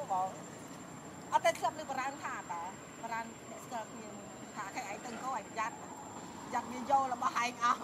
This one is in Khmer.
យើងបងអត់តែស្លាប់លើបរានថាតាបរានអ្នកស្គាល់គ្នាថាខែឯងទៅកោឯងប្រយ័ត្នចាត់វាយករបស់ឯងអស់